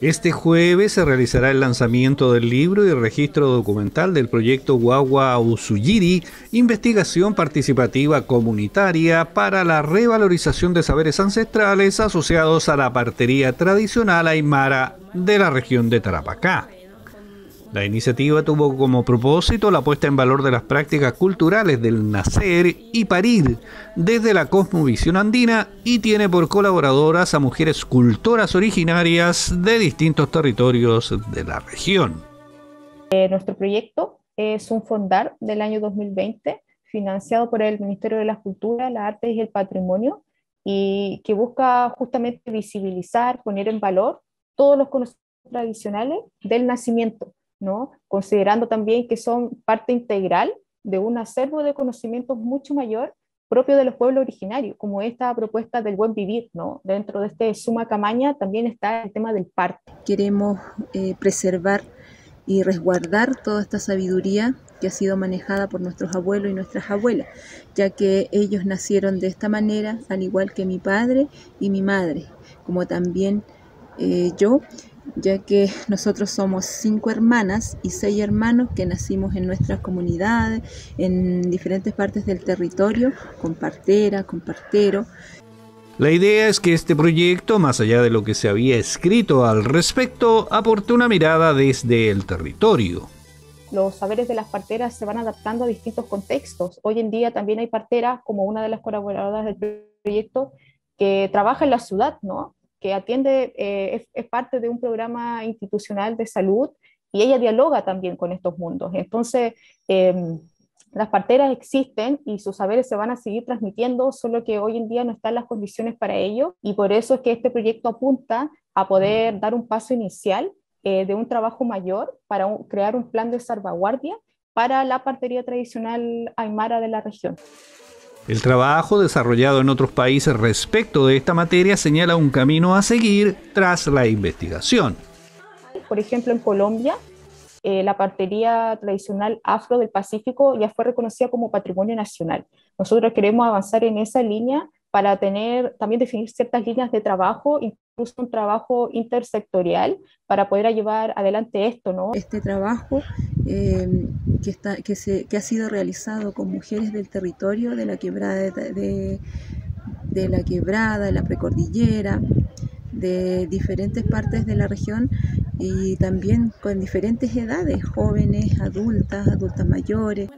Este jueves se realizará el lanzamiento del libro y registro documental del proyecto Guagua Usuyiri, investigación participativa comunitaria para la revalorización de saberes ancestrales asociados a la partería tradicional aymara de la región de Tarapacá. La iniciativa tuvo como propósito la puesta en valor de las prácticas culturales del nacer y parir desde la cosmovisión andina y tiene por colaboradoras a mujeres cultoras originarias de distintos territorios de la región. Eh, nuestro proyecto es un fondar del año 2020 financiado por el Ministerio de la Cultura, las Artes y el Patrimonio y que busca justamente visibilizar, poner en valor todos los conocimientos tradicionales del nacimiento ¿no? considerando también que son parte integral de un acervo de conocimientos mucho mayor propio de los pueblos originarios, como esta propuesta del buen vivir, ¿no? Dentro de este Suma Camaña también está el tema del parto. Queremos eh, preservar y resguardar toda esta sabiduría que ha sido manejada por nuestros abuelos y nuestras abuelas, ya que ellos nacieron de esta manera, al igual que mi padre y mi madre, como también eh, yo, ya que nosotros somos cinco hermanas y seis hermanos que nacimos en nuestras comunidades, en diferentes partes del territorio, con partera, con partero. La idea es que este proyecto, más allá de lo que se había escrito al respecto, aporte una mirada desde el territorio. Los saberes de las parteras se van adaptando a distintos contextos. Hoy en día también hay parteras, como una de las colaboradoras del proyecto, que trabaja en la ciudad, ¿no? Atiende, eh, es, parte de un programa institucional de salud y ella dialoga también con estos mundos. Entonces, em, las parteras existen y sus saberes se van a seguir transmitiendo, solo que hoy en día no están las condiciones para ello y por eso es que este proyecto apunta a poder dar un paso inicial eh, de un trabajo mayor para crear un plan de salvaguardia para la partería tradicional aymara de la región. El trabajo desarrollado en otros países respecto de esta materia señala un camino a seguir tras la investigación. Por ejemplo, en Colombia, eh, la partería tradicional afro del Pacífico ya fue reconocida como patrimonio nacional. Nosotros queremos avanzar en esa línea para tener, también definir ciertas líneas de trabajo, un trabajo intersectorial para poder llevar adelante esto. ¿no? Este trabajo eh, que, está, que, se, que ha sido realizado con mujeres del territorio de la quebrada de, de, la quebrada, de la precordillera, de diferentes partes de la región y también con diferentes edades, jóvenes, adultas, adultas mayores.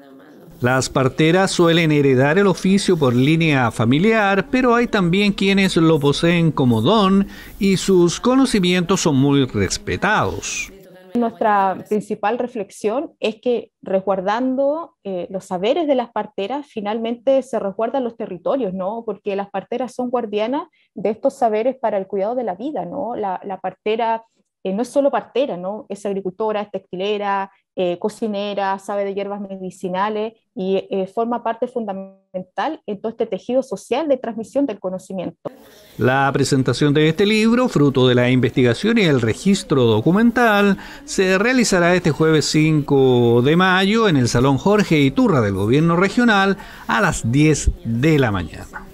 Las parteras suelen heredar el oficio por línea familiar, pero hay también quienes lo poseen como don y sus conocimientos son muy respetados. Nuestra principal reflexión es que resguardando eh, los saberes de las parteras, finalmente se resguardan los territorios, ¿no? Porque las parteras son guardianas de estos saberes para el cuidado de la vida, ¿no? La, partera eh, no es solo partera, ¿no? Es agricultora, es textilera, eh, cocinera, sabe de hierbas medicinales y eh, forma parte fundamental en todo este tejido social de transmisión del conocimiento. La presentación de este libro, fruto de la investigación y el registro documental, se realizará este jueves 5 de mayo en el Salón Jorge Iturra del Gobierno Regional a las 10 de la mañana.